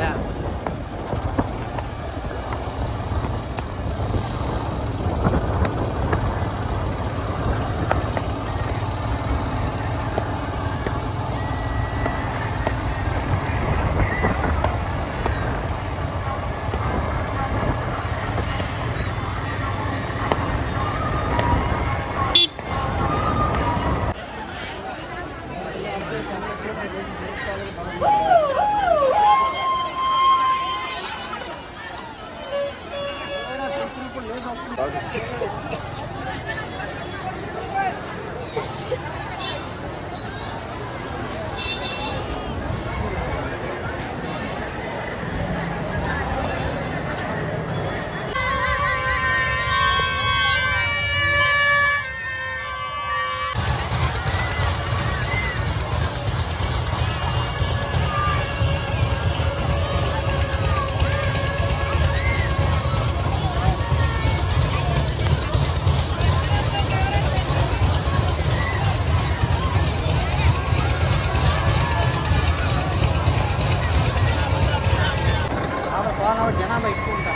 down. Woo! Thank you. 给他们控。